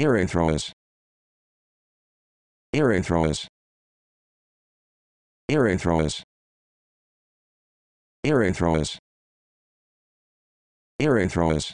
Erythrois. Erythrois. Erythrois. Erythrois. Erythrois.